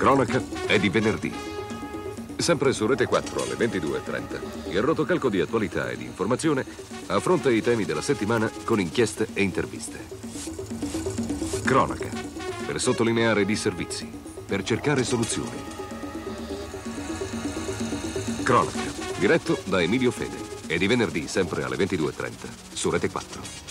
Cronaca è di venerdì. Sempre su Rete 4 alle 22.30, il rotocalco di attualità e di informazione affronta i temi della settimana con inchieste e interviste. Cronaca, per sottolineare i disservizi, per cercare soluzioni. Cronaca, diretto da Emilio Fede. E di venerdì sempre alle 22.30 su Rete 4.